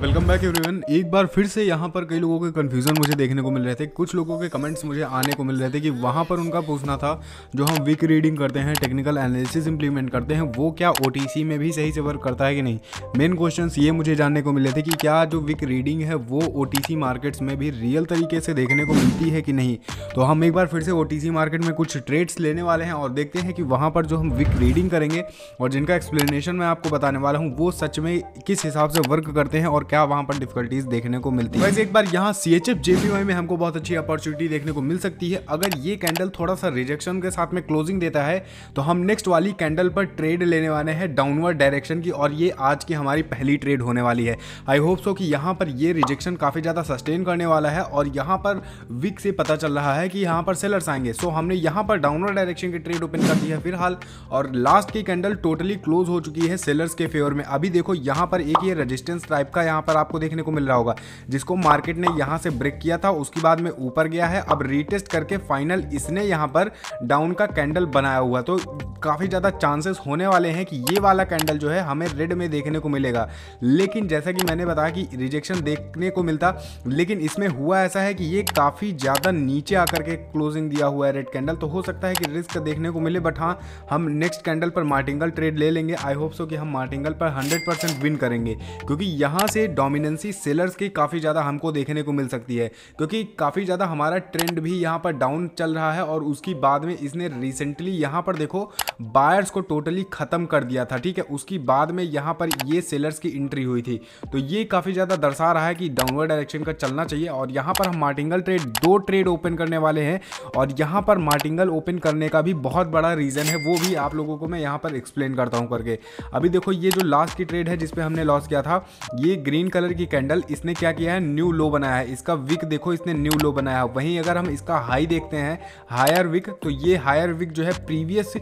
Welcome back everyone एक बार फिर से यहाँ पर कई लोगों के कन्फ्यूज़न मुझे देखने को मिल रहे थे। कुछ लोगों के कमेंट्स मुझे आने को मिल रहे थे कि वहाँ पर उनका पूछना था, जो हम वीक रीडिंग करते हैं टेक्निकल एनालिसिस इंप्लीमेंट करते हैं, वो क्या ओटीसी में भी सही से वर्क करता है कि नहीं? मेन क्वेश्चन ये मुझे जानने को मिले थे कि क्या जो वीक रीडिंग है, वो ओटीसी मार्केट्स में भी रियल तरीके से देखने को मिलती है कि नहीं? तो हम एक बार फिर से ओटीसी मार्केट में कुछ ट्रेड्स लेने वाले हैं और देखते हैं कि वहाँ पर जो हम वीक रीडिंग करेंगे और जिनका एक्सप्लेनेशन मैं आपको बताने वाला हूँ, वो सच में किस हिसाब से वर्क करते हैं और क्या वहाँ पर डिफिकल्टीज देखने को मिलती है? वैसे एक बार यहाँ सी एच में हमको बहुत अच्छी अपॉर्चुनिटी देखने को मिल सकती है। अगर ये कैंडल थोड़ा सा रिजेक्शन के साथ में क्लोजिंग देता है तो हम नेक्स्ट वाली कैंडल पर ट्रेड लेने वाले हैं डाउनवर्ड डायरेक्शन की, और ये आज की हमारी पहली ट्रेड होने वाली है। आई होप सो कि यहाँ पर ये रिजेक्शन काफ़ी ज़्यादा सस्टेन करने वाला है, और यहाँ पर वीक से पता चल रहा है कि यहाँ पर सेलर्स आएँगे। सो हमने यहाँ पर डाउनवर्ड डायरेक्शन की ट्रेड ओपन कर दी है फ़िलहाल, और लास्ट की कैंडल टोटली क्लोज हो चुकी है सेलर्स के फेवर में। अभी देखो, यहाँ पर एक ये रेजिस्टेंस टाइप का यहाँ पर आपको देखने को मिल रहा होगा। जिसको मार्केट ने यहाँ से ब्रेक किया था, उसके बाद में ऊपर गया है। अब रीटेस्ट करके फाइनल इसने यहाँ पर डाउन का कैंडल बनाया हुआ। तो काफ़ी ज़्यादा चांसेस होने वाले हैं कि ये वाला कैंडल जो है, हमें रेड में देखने को मिलेगा। लेकिन जैसा कि मैंने बताया कि रिजेक्शन देखने को मिलता, लेकिन इसमें हुआ ऐसा है कि ये काफ़ी ज़्यादा नीचे आकर के क्लोजिंग दिया हुआ है रेड कैंडल तो हो सकता है कि रिस्क देखने को मिले बट हाँ हम नेक्स्ट कैंडल पर मार्टिंगल ट्रेड ले लेंगे। आई होप सो कि हम मार्टिंगल पर हंड्रेड विन करेंगे। क्योंकि यहाँ से डोमिनेंसी सेलर्स की काफ़ी ज़्यादा हमको देखने को मिल सकती है, क्योंकि काफ़ी ज़्यादा हमारा ट्रेंड भी यहाँ पर डाउन चल रहा है और उसकी बाद में इसने रिसेंटली यहाँ पर देखो बायर्स को टोटली ख़त्म कर दिया था, ठीक है? उसकी बाद में यहाँ पर ये सेलर्स की एंट्री हुई थी। तो ये काफ़ी ज़्यादा दर्शा रहा है कि डाउनवर्ड डायरेक्शन का चलना चाहिए और यहाँ पर हम मार्टिंगल ट्रेड दो ट्रेड ओपन करने वाले हैं और यहाँ पर मार्टिंगल ओपन करने का भी बहुत बड़ा रीज़न है, वो भी आप लोगों को मैं यहाँ पर एक्सप्लेन करता हूँ करके। अभी देखो ये जो लास्ट की ट्रेड है जिसपे हमने लॉस किया था, ये ग्रीन कलर की कैंडल, इसने क्या किया है? न्यू लो बनाया है। इसका विक देखो, इसने न्यू लो बनाया है। वहीं अगर हम इसका हाई देखते हैं, हायर विक तो ये हायर विक जो है प्रीवियस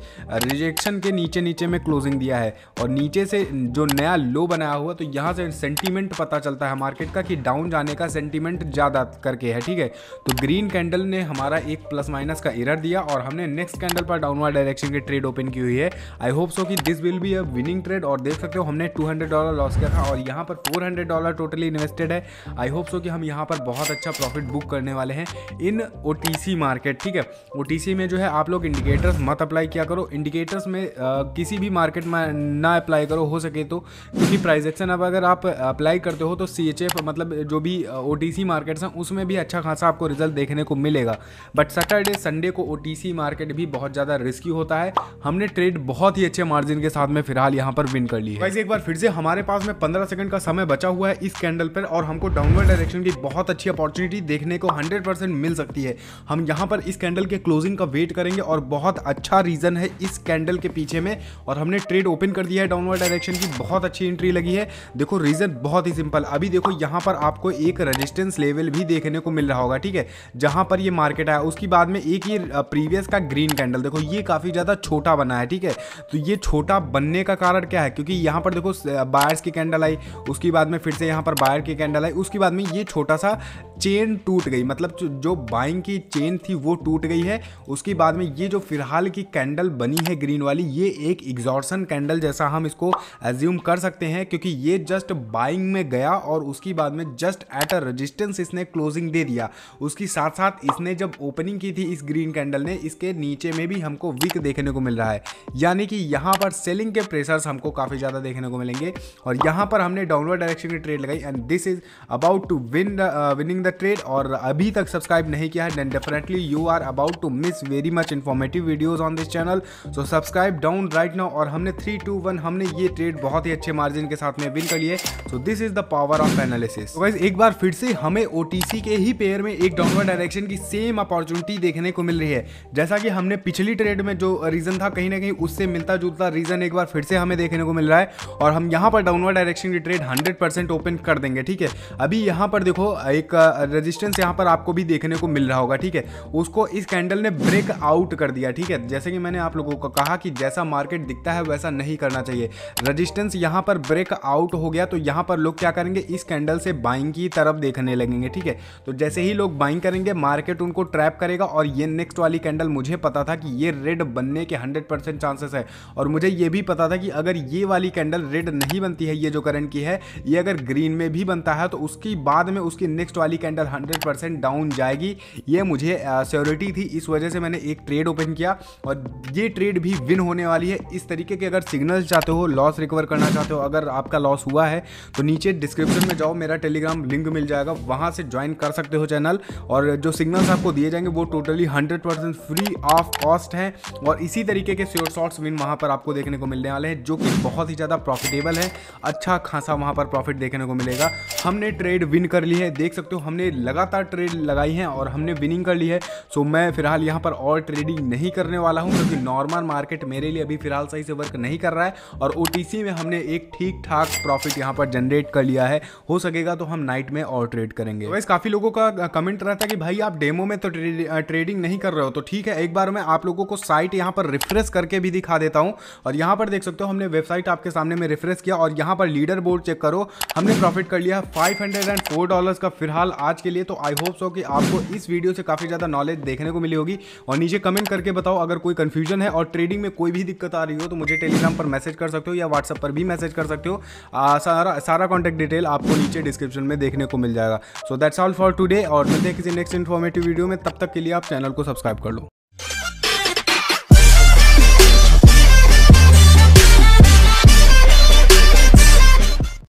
रिजेक्शन के नीचे नीचे में क्लोजिंग दिया है। और नीचे से जो नया लो बनाया हुआ तो यहाँ से सेंटीमेंट पता चलता है मार्केट का कि डाउन जाने का सेंटीमेंट ज़्यादा करके है, ठीक है? तो ग्रीन कैंडल ने हमारा एक प्लस माइनस का एरर दिया और हमने नेक्स्ट कैंडल पर डाउनवर्ड डायरेक्शन की ट्रेड ओपन की हुई है। आई होप सो कि this will be a winning trade और देख सकते हो हमने 200 डॉलर लॉस किया था और यहाँ पर 400 डॉलर टोटली इन्वेस्टेड है। आई होप सो कि हम यहाँ पर बहुत अच्छा प्रॉफिट बुक करने वाले हैं इन ओटीसी मार्केट ठीक है? ओटीसी में जो है आप लोग इंडिकेटर्स मत अप्लाई किया करो। इंडिकेटर्स में आ, किसी भी मार्केट में ना अप्लाई करो हो सके तो। क्योंकि प्राइजेक्शन अब अगर आप अप्लाई करते हो तो सी मतलब जो भी ओ मार्केट्स हैं उसमें भी अच्छा खासा आपको रिज़ल्ट देखने को मिलेगा। बट सैटरडे संडे को ओ मार्केट भी बहुत ज़्यादा रिस्की होता है। हमने ट्रेड बहुत ही अच्छे मार्जिन के साथ में फ़िलहाल यहाँ पर विन कर ली है। वैसे एक बार फिर से हमारे पास में पंद्रह सेकंड का समय बचा हुआ है इस कैंडल पर और हमको डाउनवर्ड डायरेक्शन की बहुत अच्छी अपॉर्चुनिटी देखने को 100 परसेंट मिल सकती है। हम यहाँ पर इस कैंडल के क्लोजिंग का वेट करेंगे और बहुत अच्छा रीज़न है इस कैंडल के पीछे में और हमने ट्रेड ओपन कर दिया है डाउनवर्ड डायरेक्शन की, बहुत अच्छी एंट्री लगी है। देखो, रीज़न बहुत ही सिंपल। अभी देखो, यहाँ पर आपको एक रजिस्टेंस लेवल भी देखने को मिल रहा होगा, ठीक है? जहाँ पर ये मार्केट आया, उसके बाद में एक ये प्रीवियस का ग्रीन कैंडल देखो, ये काफ़ी ज़्यादा छोटा बना है, ठीक है? तो ये छोटा बनने का कारण क्या है? क्योंकि यहाँ पर देखो बायर्स की कैंडल आई, उसके बाद में फिर से यहाँ पर बायर की कैंडल आई। उसके बाद में ये छोटा सा चेन टूट गई। मतलब जो बाइंग की चेन थी वो टूट गई है। उसके बाद में ये जो फ़िलहाल की कैंडल बनी है ग्रीन वाली, ये एक एग्जॉर्सन कैंडल जैसा हम इसको एज्यूम कर सकते हैं, क्योंकि ये जस्ट बाइंग में गया और उसके बाद में जस्ट एट अ रजिस्टेंस इसने क्लोजिंग दे दिया। उसके साथ साथ इसने जब ओपनिंग की थी इस ग्रीन कैंडल ने, इसके नीचे में भी हमको विक देखने को मिल रहा है। यानी कि यहाँ पर सेलिंग के प्रेशर्स हमको काफ़ी ज़्यादा देखने को मिलेंगे। और यहाँ पर हमने डाउनवर्ड डायरेक्शन की ट्रेड लगाई। And this is about to win winning the trade और अभी तक सब्सक्राइब नहीं किया है then definitely you are about to miss very much informative videos on this channel so subscribe down right now और हमने थ्री टू वन हमने ये ट्रेड बहुत ही अच्छे मार्जिन के साथ में विन कर लिए। So this is the power of analysis एक बार फिर से हमें ओ के ही पेयर में एक डाउनवर्ड डायरेक्शन की सेम अपॉर्चुनिटी देखने को मिल रही है। जैसा कि हमने पिछली ट्रेड में जो रीजन था, कहीं ना कहीं उससे मिलता जुलता रीजन एक बार फिर से हमें देखने को मिल रहा है। और हम यहाँ पर डाउनवर्ड डायरेक्शन की ट्रेड हंड्रेड परसेंट ओपन कर देंगे, ठीक है? अभी यहाँ पर देखो, एक रजिस्टेंस यहाँ पर आपको भी देखने को मिल रहा होगा, ठीक है? उसको इस कैंडल ने ब्रेक आउट कर दिया, ठीक है? जैसे कि मैंने आप लोगों को कहा कि जैसा मार्केट दिखता है वैसा नहीं करना चाहिए। रजिस्टेंस यहाँ पर ब्रेक आउट हो गया तो यहाँ पर लोग क्या करेंगे? इस कैंडल से बाइंग की तरफ़ देखने लगेंगे, ठीक है? तो जैसे ही लोग बाइंग करेंगे मार्केट उनको ट्रैप करेगा और ये नेक्स्ट वाली कैंडल मुझे पता था कि ये रेड बनने के हंड्रेड परसेंट चांसेस है। और मुझे ये भी पता था कि अगर ये वाली कैंडल रेड नहीं बनती है, ये जो करंट की है, ये अगर ग्रीन में भी बनता है तो उसकी बाद में उसकी नेक्स्ट वाली कैंडल हंड्रेड परसेंट डाउन जाएगी। ये मुझे श्योरिटी थी, इस वजह से मैंने एक ट्रेड ओपन किया और ये ट्रेड भी विन होने वाली है। इस तरीके के अगर सिग्नल चाहते हो लॉस रिकवर करना चाहते हो, अगर आपका लॉस हुआ है तो नीचे डिस्क्रिप्शन में जाओ, मेरा टेलीग्राम लिंक मिल जाएगा, वहाँ से ज्वाइन कर सकते हो चैनल और जो सिग्नल्स आपको दिए जाएँगे, वो totally hundred percent free of cost है। और इसी तरीके के श्योर शॉर्ट्स विन वहाँ पर आपको देखने को मिलने वाले हैं, जो कि बहुत ही ज़्यादा प्रॉफिटेबल है। अच्छा खासा वहाँ पर प्रॉफिट देखने को मिलेगा। हमने ट्रेड विन कर ली है, देख सकते हो, हमने लगातार ट्रेड लगाई है और हमने विनिंग कर ली है। सो मैं फ़िलहाल यहाँ पर और ट्रेडिंग नहीं करने वाला हूँ, क्योंकि नॉर्मल मार्केट मेरे लिए अभी फ़िलहाल सही से वर्क नहीं कर रहा है। और ओटीसी में हमने एक ठीक ठाक प्रॉफिट यहाँ पर जनरेट कर लिया है। हो सकेगा तो हम नाइट में और ट्रेड करेंगे। वैसे काफ़ी लोगों का कमेंट रहता है कि भाई आप डेमो में तो ट्रेडिंग नहीं कर रहे हो। तो ठीक है, एक बार मैं आप लोगों को साइट यहाँ पर रिफ्रेश करके भी दिखा देता हूँ। और यहाँ पर देख सकते हो, हमने वेबसाइट आपके सामने में रिफ्रेश किया और यहाँ पर लीडर बोर्ड चेक करो। हमने प्रॉफिट कर लिया five hundred and four dollars का फ़िलहाल आज के लिए तो आई होप सो कि आपको इस वीडियो से काफ़ी ज़्यादा नॉलेज देखने को मिली होगी। और नीचे कमेंट करके बताओ अगर कोई कंफ्यूजन है और ट्रेडिंग में कोई भी दिक्कत आ रही हो तो मुझे टेलीग्राम पर मैसेज कर सकते हो या व्हाट्सएप पर भी मैसेज कर सकते हो। आ, सारा सारा कॉन्टैक्ट डिटेल आपको नीचे डिस्क्रिप्शन में देखने को मिल जाएगा। So that's all for today और मिलते हैं किसी नेक्स्ट इन्फॉर्मेटिव वीडियो में। तब तक के लिए आप चैनल को सब्सक्राइब कर लो।